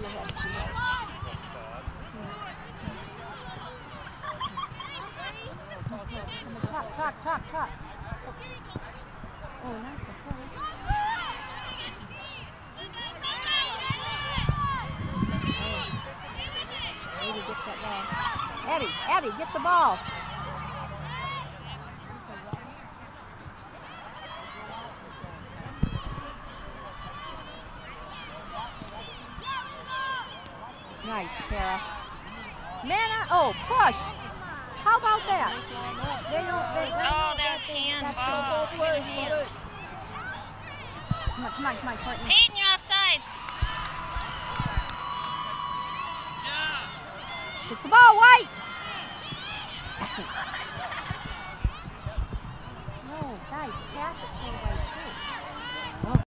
your head. Talk, talk, talk, talk. Oh, nice. Eddie, Eddie, get the ball. Nice, Tara. Man, I, oh, push. How about that? They don't, they, Oh, that's handball. Hand. Come on, come on, come on, Courtney. Peyton, you're offsides. Get the ball, White. no, guys, pass it to too.